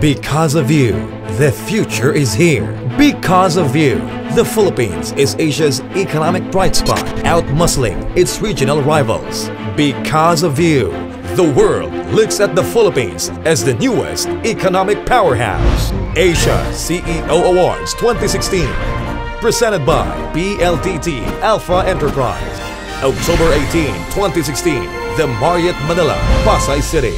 Because of you, the future is here. Because of you, the Philippines is Asia's economic bright spot, outmuscling its regional rivals. Because of you, the world looks at the Philippines as the newest economic powerhouse. Asia CEO Awards 2016. Presented by BLTT Alpha Enterprise. October 18, 2016. The Marriott Manila, Pasay City.